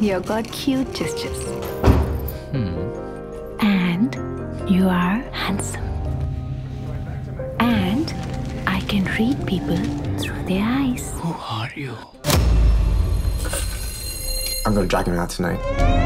You've got cute gestures. Hmm. And you are handsome. And I can read people through their eyes. Who are you? I'm going to drag him out tonight.